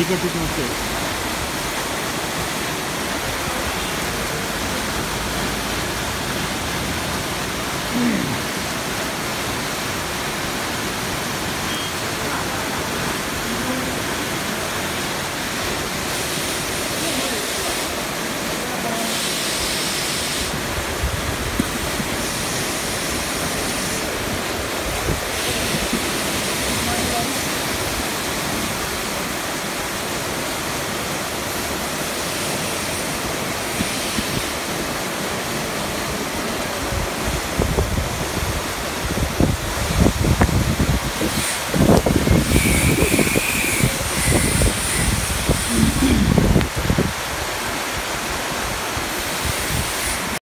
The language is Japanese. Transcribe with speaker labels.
Speaker 1: G いきますよ。